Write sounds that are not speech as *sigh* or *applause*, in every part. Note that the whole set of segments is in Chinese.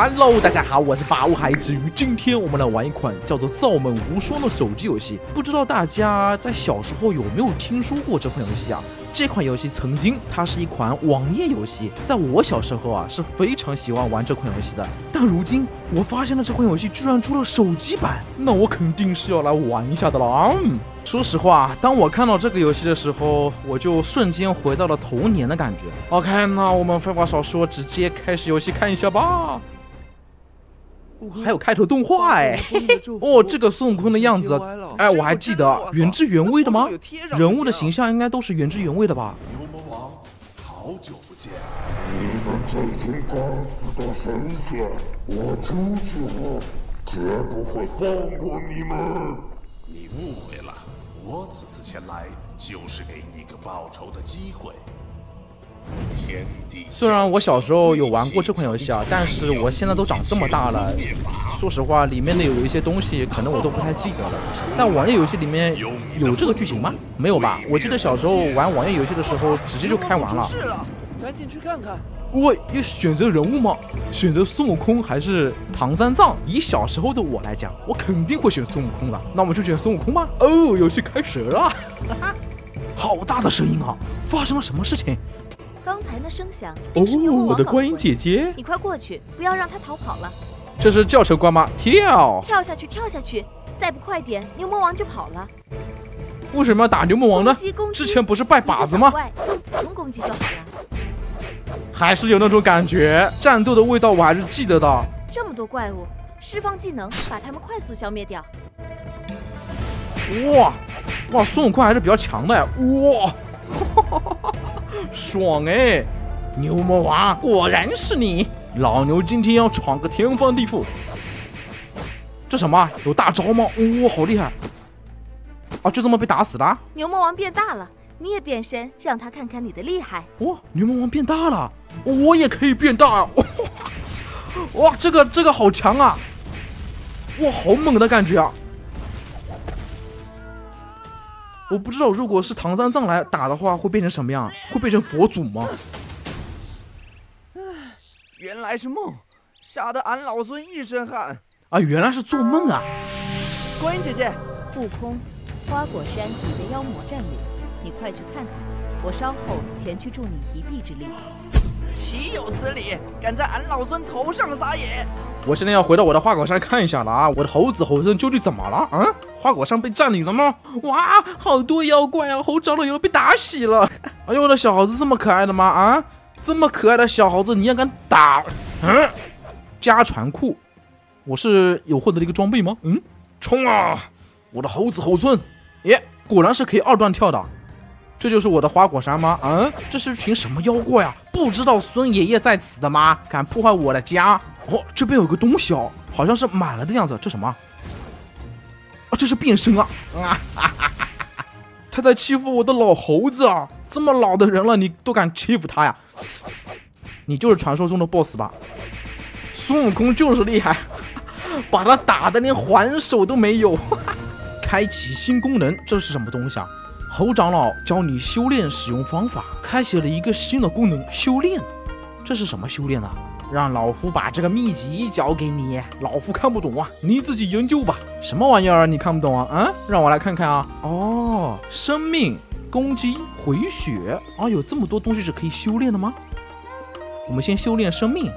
Hello，大家好，我是八五海之鱼。今天我们来玩一款叫做《造梦无双》的手机游戏。不知道大家在小时候有没有听说过这款游戏啊？这款游戏曾经它是一款网页游戏，在我小时候啊是非常喜欢玩这款游戏的。但如今我发现了这款游戏居然出了手机版，那我肯定是要来玩一下的了啊！说实话，当我看到这个游戏的时候，我就瞬间回到了童年的感觉。OK，那我们废话少说，直接开始游戏看一下吧。还有开头动画哎，*laughs* 哦，这个孙悟空的样子，哎，我还记得原汁原味的吗？人物的形象应该都是原汁原味的吧？牛魔王，好久不见！你们这群该死的神仙，我出去后绝不会放过你们！你误会了，我此次前来就是给你个报仇的机会。虽然我小时候有玩过这款游戏啊，但是我现在都长这么大了，说实话，里面的有一些东西可能我都不太记得了。在网页游戏里面有这个剧情吗？没有吧？我记得小时候玩网页游戏的时候，直接就开完了。是了，赶紧去看看。我要选择人物吗？选择孙悟空还是唐三藏？以小时候的我来讲，我肯定会选孙悟空了。那我们就选孙悟空吧。哦，游戏开始了，*laughs* 好大的声音啊！发生了什么事情？刚才那声响哦，我的观音姐姐，你快过去，不要让他逃跑了。这是教程关吗？跳，跳下去，跳下去，再不快点，牛魔王就跑了。为什么要打牛魔王呢？之前不是拜把子吗？用普通攻击就好了。还是有那种感觉，战斗的味道我还是记得的。这么多怪物，释放技能，把他们快速消灭掉。哇哇，孙悟空还是比较强的呀！哇。爽哎！牛魔王，果然是你！老牛今天要闯个天翻地覆。这什么？有大招吗？哇，好厉害！啊，就这么被打死了？牛魔王变大了，你也变身，让他看看你的厉害。哇，牛魔王变大了，我也可以变大！哇，*laughs* 哇，这个这个好强啊！哇，好猛的感觉啊！我不知道，如果是唐三藏来打的话，会变成什么样？会变成佛祖吗？唉，原来是梦，吓得俺老孙一身汗。啊，原来是做梦啊！观音姐姐，悟空，花果山已被妖魔占领，你快去看看，我稍后前去助你一臂之力。岂有此理！敢在俺老孙头上撒野！我现在要回到我的花果山看一下了啊！我的猴子猴孙究竟怎么了啊？花果山被占领了吗？哇，好多妖怪啊！猴长老要被打死了！哎呦，我的小猴子这么可爱的吗？啊，这么可爱的小猴子，你也敢打？嗯，家传库，我是有获得了一个装备吗？嗯，冲啊！我的猴子猴孙，耶，果然是可以二段跳的。这就是我的花果山吗？嗯，这是群什么妖怪啊？不知道孙爷爷在此的吗？敢破坏我的家？哦，这边有个东西哦，好像是满了的样子。这什么？啊，这是变身啊！啊哈哈哈！他在欺负我的老猴子啊！这么老的人了，你都敢欺负他呀？你就是传说中的 BOSS 吧？孙悟空就是厉害，*laughs* 把他打的连还手都没有。*laughs* 开启新功能，这是什么东西啊？猴长老教你修炼使用方法，开启了一个新的功能——修炼。这是什么修炼呢？让老夫把这个秘籍交给你。老夫看不懂啊，你自己研究吧。什么玩意儿？你看不懂啊？嗯，让我来看看啊。哦，生命、攻击、回血啊，有这么多东西是可以修炼的吗？我们先修炼生命，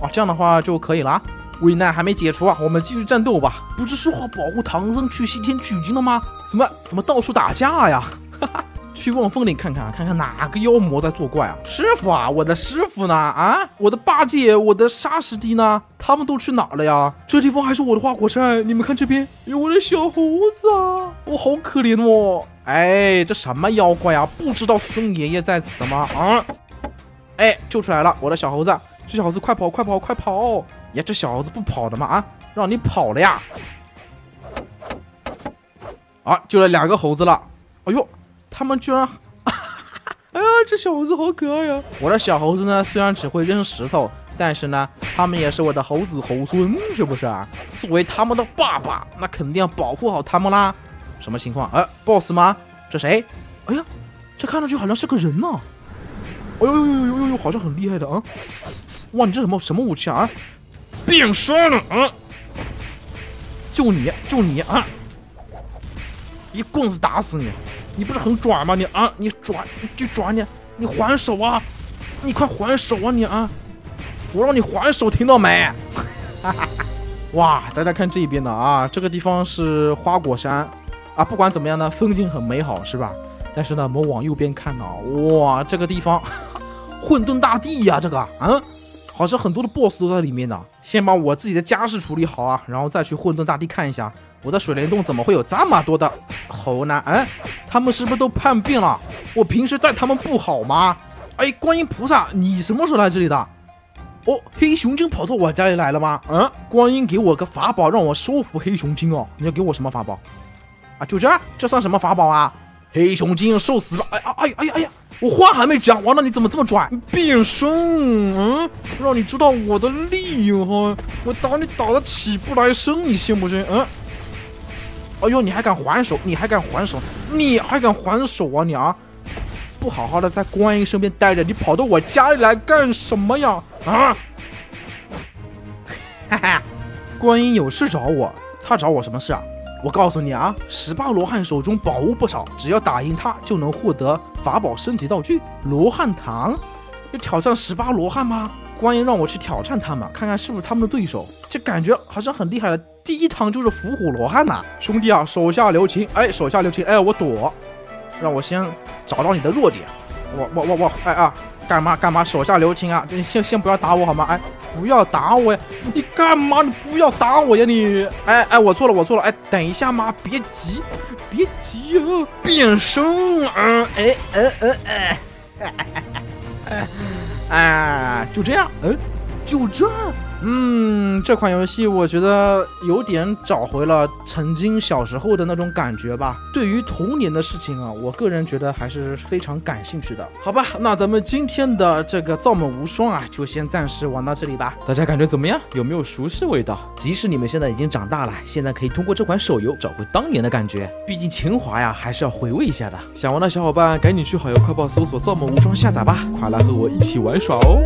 啊，这样的话就可以了。危难还没解除啊，我们继续战斗吧。不是说好保护唐僧去西天取经的吗？怎么怎么到处打架呀？哈哈，去望风岭看看，看看哪个妖魔在作怪啊？师傅啊，我的师傅呢？啊，我的八戒，我的沙师弟呢？他们都去哪了呀？这地方还是我的花果山，你们看这边有我的小猴子啊，我好可怜哦。哎，这什么妖怪啊？不知道孙爷爷在此的吗？啊，哎，救出来了，我的小猴子。这小子快跑快跑快跑！呀，这小猴子不跑的吗？啊，让你跑了呀！啊，救了两个猴子了。哎呦，他们居然…… *laughs* 哎呀，这小猴子好可爱呀！我的小猴子呢，虽然只会扔石头，但是呢，他们也是我的猴子猴孙，是不是啊？作为他们的爸爸，那肯定要保护好他们啦。什么情况？哎，boss 吗？这谁？哎呀，这看上去好像是个人呢。哎呦呦呦呦呦，好像很厉害的啊！哇，你这什么什么武器啊？变身了啊！就你就你啊！一棍子打死你！你不是很拽吗？你啊，你拽就拽你，你还手啊！你快还手啊你啊！我让你还手，听到没？*laughs* 哇，大家看这边的啊，这个地方是花果山啊，不管怎么样呢，风景很美好，是吧？但是呢，我们往右边看呢，哇，这个地方 *laughs* 混沌大地呀，这个嗯，好像很多的 BOSS 都在里面呢。先把我自己的家事处理好啊，然后再去混沌大地看一下，我的水帘洞怎么会有这么多的猴呢？哎，他们是不是都叛变了？我平时待他们不好吗？哎，观音菩萨，你什么时候来这里的？哦，黑熊精跑到我家里来了吗？嗯，观音给我个法宝，让我收服黑熊精哦。你要给我什么法宝？啊，就这？这算什么法宝啊？黑熊精受死了！哎呀，哎呀，哎呀，哎呀！我话还没讲完呢，你怎么这么拽？变身！嗯，让你知道我的厉害！我打你打的起不来身，你信不信？嗯。哎呦，你还敢还手？你还敢还手？你还敢还手啊你啊！不好好的在观音身边待着，你跑到我家里来干什么呀？啊！哈哈，观音有事找我，他找我什么事啊？我告诉你啊，十八罗汉手中宝物不少，只要打赢他，就能获得法宝升级道具罗汉堂。要挑战十八罗汉吗？观音让我去挑战他们，看看是不是他们的对手。这感觉好像很厉害的。第一堂就是伏虎罗汉呐，兄弟啊，手下留情！哎，手下留情！哎，我躲。让我先找到你的弱点，我我我我，哎啊，干嘛干嘛？手下留情啊！你先先不要打我好吗？哎，不要打我呀！你干嘛？你不要打我呀！你，哎哎，我错了我错了！哎，等一下嘛，别急，别急啊！变身啊！哎哎哎哎，哎 *laughs* 哎，就这样，嗯，就这。嗯，这款游戏我觉得有点找回了曾经小时候的那种感觉吧。对于童年的事情啊，我个人觉得还是非常感兴趣的。好吧，那咱们今天的这个造梦无双啊，就先暂时玩到这里吧。大家感觉怎么样？有没有熟悉味道？即使你们现在已经长大了，现在可以通过这款手游找回当年的感觉。毕竟情怀呀，还是要回味一下的。想玩的小伙伴赶紧去好游快报搜索“造梦无双”下载吧，快来和我一起玩耍哦！